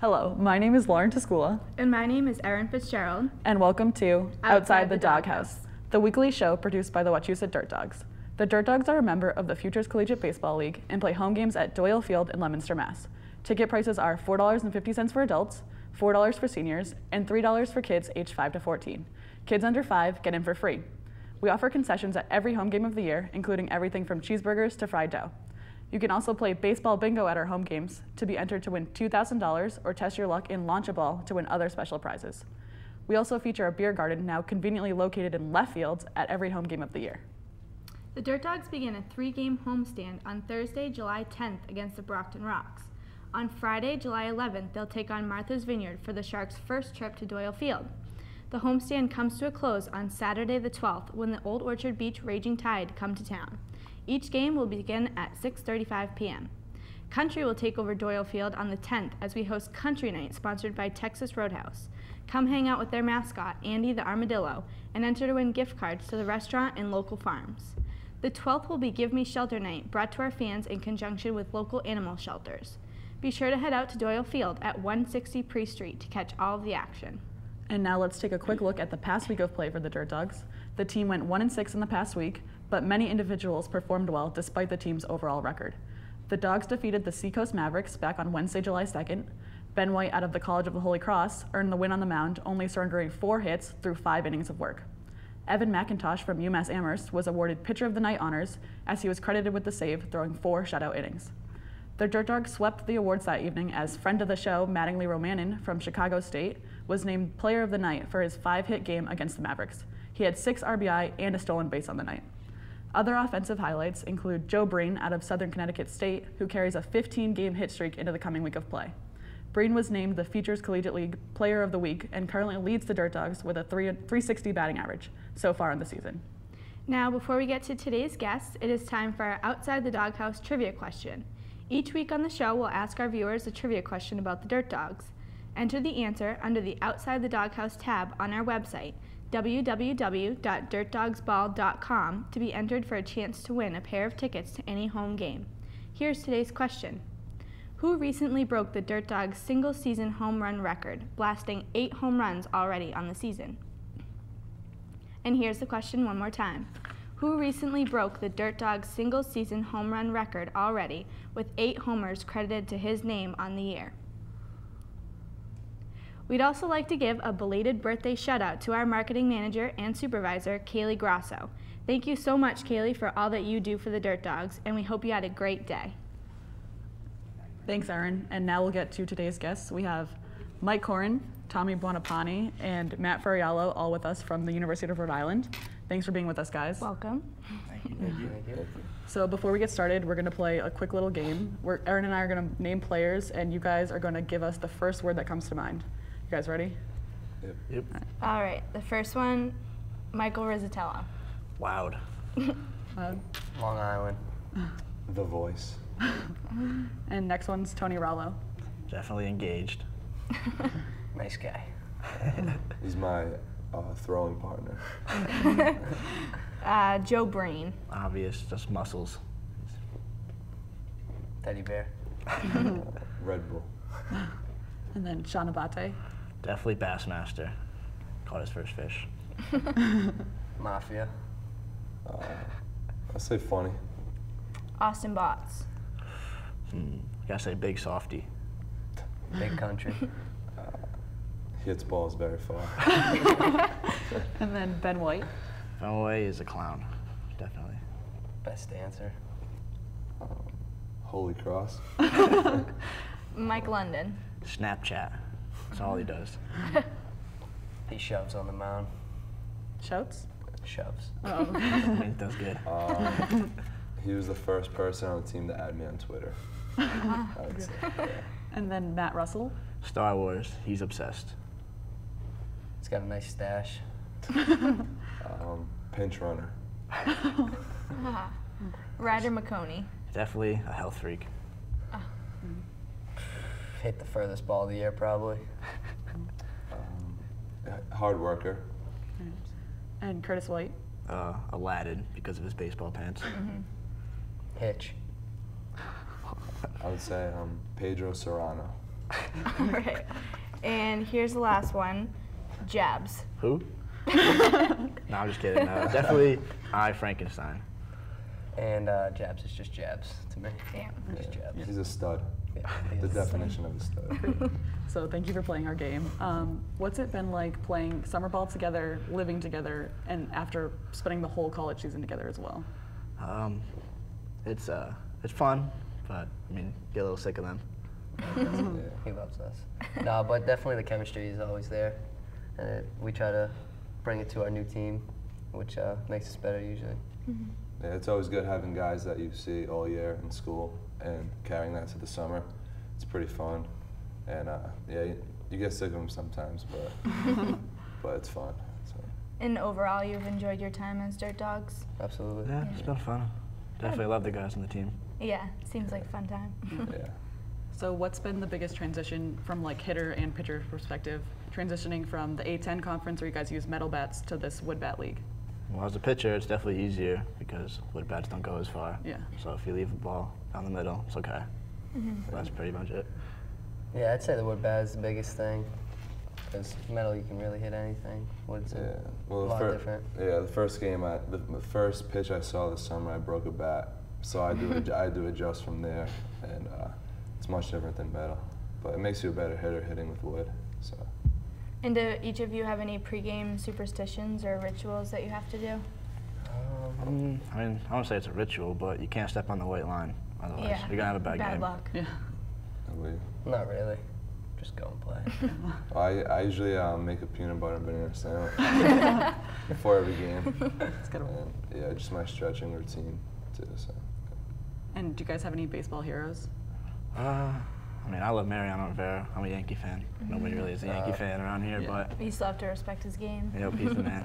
Hello, my name is Lauren Tuiskula, And my name is Erin Fitzgerald. and welcome to Outside the Dawg House. the weekly show produced by the Wachusett Dirt Dawgs. The Dirt Dawgs are a member of the Futures Collegiate Baseball League and play home games at Doyle Field in Leominster, Mass. Ticket prices are $4.50 for adults, $4 for seniors, and $3 for kids aged 5 to 14. Kids under 5 get in for free. We offer concessions at every home game of the year, including everything from cheeseburgers to fried dough. You can also play baseball bingo at our home games to be entered to win $2,000 or test your luck in Launch a Ball to win other special prizes. We also feature a beer garden now conveniently located in left field at every home game of the year. The Dirt Dawgs begin a three game homestand on Thursday, July 10th against the Brockton Rocks. On Friday, July 11th, they'll take on Martha's Vineyard for the Sharks' first trip to Doyle Field. The homestand comes to a close on Saturday the 12th when the Old Orchard Beach Raging Tide come to town. Each game will begin at 6:35 p.m. Country will take over Doyle Field on the 10th as we host Country Night sponsored by Texas Roadhouse. Come hang out with their mascot, Andy the Armadillo, and enter to win gift cards to the restaurant and local farms. The 12th will be Give Me Shelter Night, brought to our fans in conjunction with local animal shelters. Be sure to head out to Doyle Field at 160 Pre Street to catch all of the action. And now let's take a quick look at the past week of play for the Dirt Dawgs. The team went 1 and 6 in the past week, but many individuals performed well despite the team's overall record. The Dogs defeated the Seacoast Mavericks back on Wednesday, July 2nd. Ben White out of the College of the Holy Cross earned the win on the mound, only surrendering four hits through five innings of work. Evan McIntosh from UMass Amherst was awarded Pitcher of the Night honors as he was credited with the save, throwing four shutout innings. The Dirt Dawgs swept the awards that evening as friend of the show, Mattingly Romanin from Chicago State, was named Player of the Night for his five hit game against the Mavericks. He had six RBI and a stolen base on the night. Other offensive highlights include Joe Breen out of Southern Connecticut State, who carries a 15 game hit streak into the coming week of play. Breen was named the Futures Collegiate League Player of the Week and currently leads the Dirt Dawgs with a 3 360 batting average so far in the season. Now, before we get to today's guests, it is time for our Outside the Dawg House trivia question. Each week on the show, we'll ask our viewers a trivia question about the Dirt Dawgs. Enter the answer under the Outside the Dawg House tab on our website, www.dirtdawgsball.com, to be entered for a chance to win a pair of tickets to any home game. Here's today's question Who recently broke the Dirt Dawgs single season home run record, blasting eight home runs already on the season? And here's the question one more time. Who recently broke the Dirt Dawgs single season home run record already with eight homers credited to his name on the year? We'd also like to give a belated birthday shout out to our marketing manager and supervisor, Kaylee Grosso. Thank you so much, Kaylee, for all that you do for the Dirt Dawgs, and we hope you had a great day. Thanks, Erin. And now we'll get to today's guests. We have Mike Corin, Tommy Buonopane, and Matt Ferraiolo, all with us from the University of Rhode Island. Thanks for being with us, guys. Welcome. Thank you. Thank you. Thank you. So before we get started, we're going to play a quick little game. Where Erin and I are going to name players, and you guys are going to give us the first word that comes to mind. You guys ready? Yep. All right, the first one, Michael Rizzatello. Loud. Long Island. The voice. and next one's Tony Rallo. Definitely engaged. Nice guy. He's my uh, throwing partner. Uh, Joe Breen. Obvious, just muscles. Teddy bear. Red Bull. And then Sean Abate. Definitely Bassmaster. Caught his first fish. Mafia. Uh, I say funny. Austin Botts. Hmm. Gotta say big softy. Big country. He hits balls very far. And then Ben White. Fenway is a clown. Definitely. Best dancer. Um, Holy Cross. Mike London. Snapchat. That's all he does. He shoves on the mound. Shouts. Shoves. Oh. I mean, he does good. Um, he was the first person on the team to add me on Twitter. I would say. Yeah. and then Matt Russell. Star Wars. He's obsessed. He's got a nice stash. Um, pinch runner. Ryder McConey. Definitely a health freak. Hit the furthest ball of the year, probably. Um, hard worker. And Curtis White. Uh, Aladdin because of his baseball pants. Hitch. I would say um, Pedro Serrano. All right. And here's the last one jabs. Who? no, I'm just kidding. No, definitely I Frankenstein. And uh, jabs is just jabs to me. Damn. Just jabs. He's a stud. Yeah, The he's- definition of a stud. So thank you for playing our game. Um, what's it been like playing summer ball together, living together, and after spending the whole college season together as well? Um, it's uh, it's fun, but I mean, get a little sick of them. He loves us. no, but definitely the chemistry is always there, and it, we try to bring it to our new team, which uh, makes us better usually. Yeah, it's always good having guys that you see all year in school and carrying that to the summer. It's pretty fun, and uh, yeah, you, you get sick of them sometimes, but but it's fun. So. And overall, you've enjoyed your time as Dirt Dawgs? Absolutely. Yeah, it's been fun. Definitely love the guys on the team. Yeah, seems like a fun time. Yeah. So what's been the biggest transition from like hitter and pitcher perspective, transitioning from the A10 conference where you guys use metal bats to this wood bat league? Well, as a pitcher, it's definitely easier because wood bats don't go as far. Yeah. So if you leave the ball down the middle, it's okay. Mhm. That's pretty much it. Yeah, I'd say the wood bat is the biggest thing, because metal you can really hit anything. Wood's Yeah. Well, the lot fir- different. Yeah, the first game, I the, the first pitch I saw this summer, I broke a bat, so I do ad- I do adjust from there, and uh, it's much different than metal, but it makes you a better hitter hitting with wood. So And do each of you have any pregame superstitions or rituals that you have to do? Um, Mm, I mean, I won't say it's a ritual, but you can't step on the white line. Otherwise, yeah. you're gonna have a bad, game. Bad luck. Yeah. Not really. Just go and play. I, I usually um, make a peanut butter and banana sandwich before every game. It's good. And, yeah, just my stretching routine too. So And do you guys have any baseball heroes? Uh, I mean, I love Mariano Rivera. I'm a Yankee fan. Nobody really is a Yankee Uh, fan around here, yeah. but You still have to respect his game. yep, he's the man.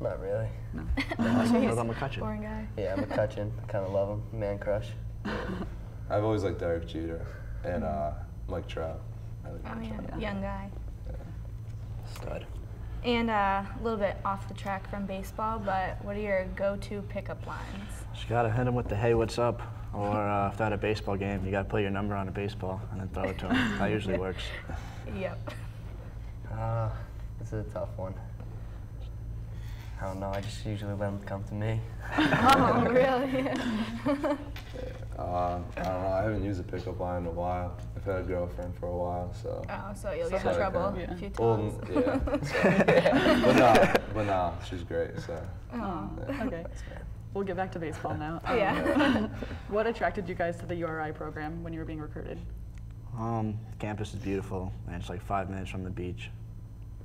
not really. No. What Jeez, about McCutcheon? Boring guy. Yeah, McCutcheon. kind of love him. Man crush. I've always liked Derek Jeter and uh, Mike Trout. I like Oh Mike yeah, Trout. young guy. Yeah. Stud. And uh, a little bit off the track from baseball, but what are your go-to pickup lines? Just gotta hit him with the hey, what's up? Or uh, if they're at a baseball game, you gotta put your number on a baseball and then throw it to him. That usually works. Yep. Uh, this is a tough one. I don't know. I just usually let them come to me. oh, really? Uh, I don't know. I haven't used a pickup line in a while. I've had a girlfriend for a while, so. oh, so you'll get So in trouble kinda- if you Well, tell us. yeah. So, but no, but no, she's great. So. Oh. yeah. Okay. We'll get back to baseball now. Yeah. what attracted you guys to the URI program when you were being recruited? Um, campus is beautiful, and it's like five minutes from the beach.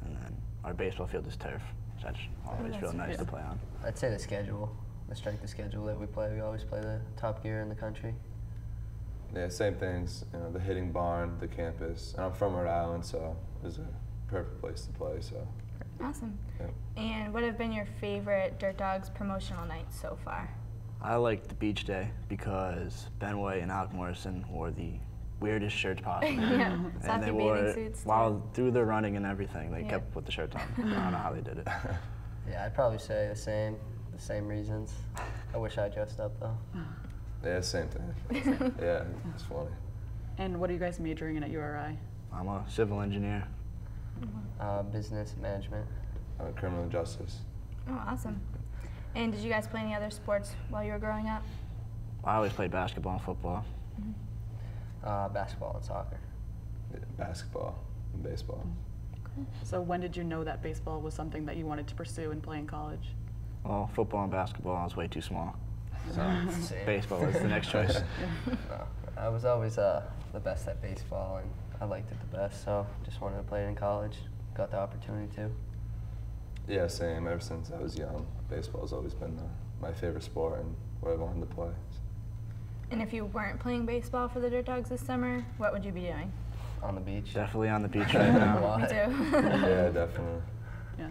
And then our baseball field is turf, so that's always that's real nice nice. to play on. I'd say the schedule, the strength of schedule that we play. We always play the top gear in the country. Yeah, same things. You know, the hitting barn, the campus, and I'm from Rhode Island, so it was a perfect place to play. So. Awesome. Yep. And what have been your favorite Dirt Dawgs promotional nights so far? I like the beach day because Ben Benway and Alec Morrison wore the weirdest shirts possible. yeah. and Sloppy they bathing wore suits. too. while through the running and everything, they Yeah. kept with the shirts on. I don't know how they did it. Yeah, I'd probably say the same, the same reasons. I wish I dressed up though. Yeah, same thing. yeah, it's funny. And what are you guys majoring in at URI? I'm a civil engineer. Uh, business management. Uh, criminal justice. Oh, awesome. And did you guys play any other sports while you were growing up? I always played basketball and football. Uh, basketball and soccer. Yeah, basketball and baseball. So when did you know that baseball was something that you wanted to pursue and play in college? Well, football and basketball, I was way too small. So baseball was the next choice. No, I was always uh, the best at baseball, and I liked it the best. So just wanted to play it in college. Got the opportunity to. Yeah, same. Ever since I was young, baseball's always been uh, my favorite sport and what I wanted to play. And if you weren't playing baseball for the Dirt Dawgs this summer, what would you be doing? On the beach. Definitely on the beach right now. Why? Me too. yeah, definitely. Yeah.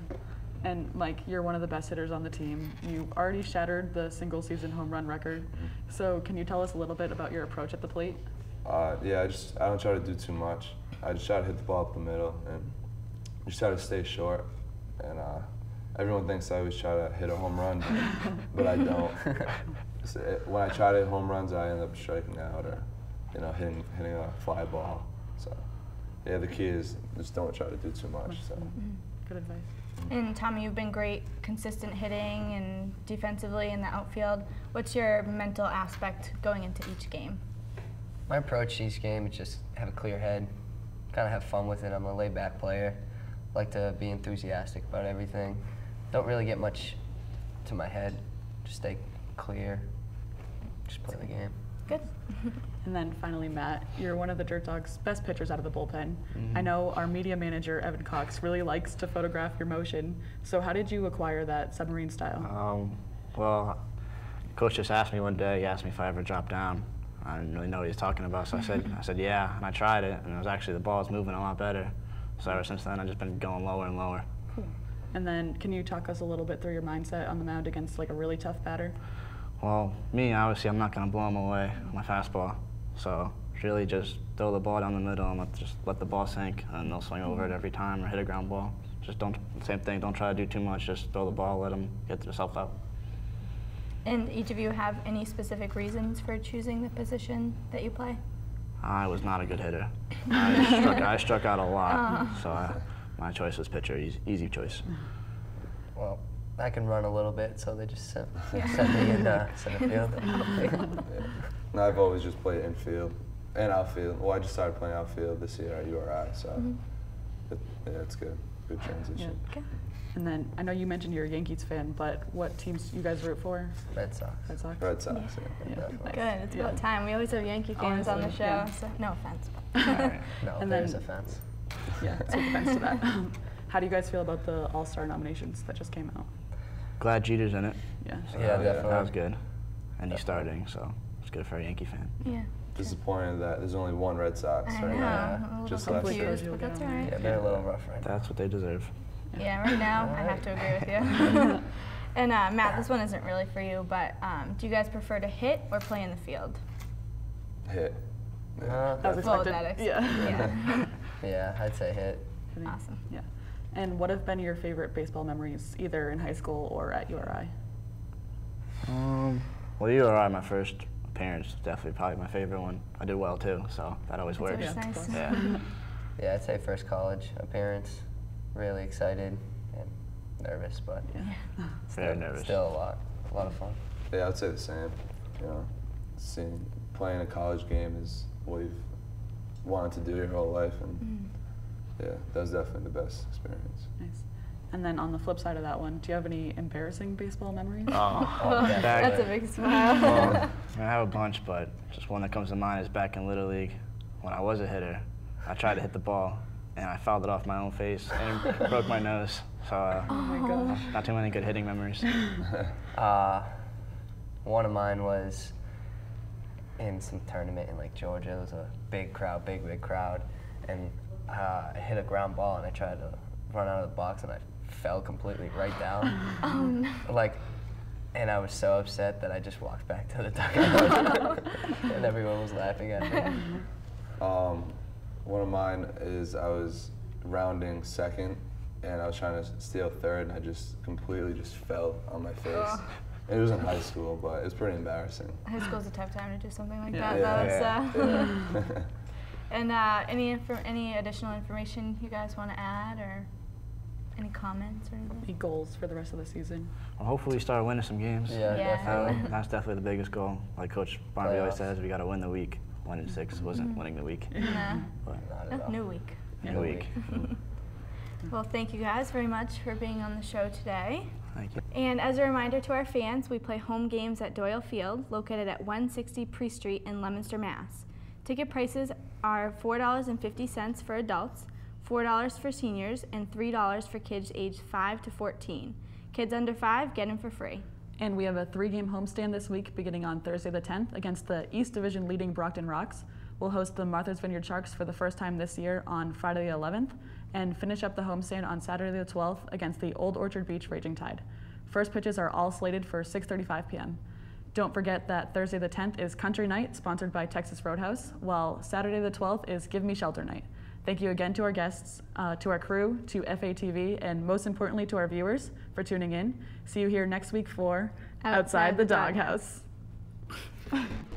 And Mike, you're one of the best hitters on the team. You already shattered the single season home run record. So can you tell us a little bit about your approach at the plate? Uh, yeah, I just I don't try to do too much. I just try to hit the ball up the middle and just try to stay short. And uh, everyone thinks I always try to hit a home run, but, but I don't. So it- when I try to hit home runs, I end up striking out or, you know, hitting hitting a fly ball. So, yeah, the key is just don't try to do too much. So, Good advice. And Tommy, you've been great, consistent hitting and defensively in the outfield. What's your mental aspect going into each game? My approach to each game is just have a clear head, kind of have fun with it. I'm a laid back player, like to be enthusiastic about everything. Don't really get much to my head, just stay clear, just play the game. Good. And then finally, Matt, you're one of the Dirt Dawgs' best pitchers out of the bullpen. Mm-hmm. I know our media manager, Evan Cox, really likes to photograph your motion. So, how did you acquire that submarine style? Um, well, coach just asked me one day. He asked me if I ever dropped down. I didn't really know what he was talking about, so I said, I said yeah, and I tried it, and it was actually the ball was moving a lot better. So ever since then, I've just been going lower and lower. And then, can you talk us a little bit through your mindset on the mound against like a really tough batter? Well, me, obviously, I'm not going to blow him away with my fastball. So really just throw the ball down the middle and let, just let the ball sink, and they'll swing over it every time or hit a ground ball. Just don't, same thing, don't try to do too much. Just throw the ball, let them get themselves out. And each of you have any specific reasons for choosing the position that you play? I was not a good hitter. I struck, I struck out a lot, oh. so I, my choice was pitcher, easy, easy choice. Well, I can run a little bit, so they just sent, sent me in uh, center field. yeah. And I've always just played infield and outfield. Well, I just started playing outfield this year at URI, so it, yeah, it's good. Good transition. Okay. And then, I know you mentioned you're a Yankees fan, but what teams you guys root for? Red Sox. Red Sox? Red Sox, yeah. Yeah. definitely. Good. It's Yeah. about time. We always have Yankee fans on the show. yeah. So no offense. No, And there's then- a fence. Yeah, take offense to that. How do you guys feel about the All Star nominations that just came out? Glad Jeter's in it. Yeah. Yeah, yeah. definitely. That was good. And he's starting, so it's good for a Yankee fan. yeah. Disappointed that there's only one Red Sox I right know. now. I'm a little Just left confused, Thursday. but that's all Yeah. they're a little rough right now. That's what they deserve. Yeah, right now I have to agree with you. and uh, Matt, this one isn't really for you, but um, do you guys prefer to hit or play in the field? Hit. Uh, That was Well, expected. that is- Yeah. Yeah. yeah, I'd say hit. Awesome. Yeah. And what have been your favorite baseball memories, either in high school or at URI? Um, well, you are my first appearance. Definitely probably my favorite one. I did well too, so that always works. always nice. Yeah. Yeah, I'd say first college appearance. Really excited and nervous, but Yeah. Very still, nervous. still a lot, a lot of fun. Yeah, I'd say the same. You know, seeing playing a college game is what you've wanted to do your whole life, and yeah, that was definitely the best experience. Nice. And then on the flip side of that one, do you have any embarrassing baseball memories? Oh, Oh, back- That's a big smile. well, I have a bunch, but just one that comes to mind is back in Little League when I was a hitter. I tried to hit the ball, and I fouled it off my own face and broke my nose. So, uh, oh my gosh. not too many good hitting memories. Uh, one of mine was in some tournament in like Georgia. It was a big crowd, big big crowd, and uh, I hit a ground ball and I tried to run out of the box and I fell completely right down. oh no. like, and I was so upset that I just walked back to the dugout, and everyone was laughing at me. Um, one of mine is I was rounding second, and I was trying to steal third, and I just completely just fell on my face. Ugh. It was in high school, but it was pretty embarrassing. High school's a tough time to do something like Yeah. that. Yeah. though, Yeah. so. And uh, any infor- any additional information you guys want to add, or any comments or anything? Any goals for the rest of the season? Well, hopefully, we start winning some games. Yeah, Yeah. definitely. Uh, that's definitely the biggest goal. Like Coach Barnaby always says, we got to win the week. One in six wasn't winning the week. No. But Not at all. new week. new New week. Well, thank you guys very much for being on the show today. Thank you. And as a reminder to our fans, we play home games at Doyle Field, located at 160 Pre Street in Leominster, Mass. Ticket prices are $4.50 for adults, $4 for seniors, and $3 for kids aged 5 to 14. Kids under 5 get in for free. And we have a three game homestand this week beginning on Thursday the 10th against the East Division leading Brockton Rocks. We'll host the Martha's Vineyard Sharks for the first time this year on Friday the 11th and finish up the homestand on Saturday the 12th against the Old Orchard Beach Raging Tide. First pitches are all slated for 6:35 p.m. Don't forget that Thursday the 10th is Country Night sponsored by Texas Roadhouse, while Saturday the 12th is Give Me Shelter Night. Thank you again to our guests, uh, to our crew, to FATV, and most importantly to our viewers for tuning in. See you here next week for Outside Outside, the. Dawg House.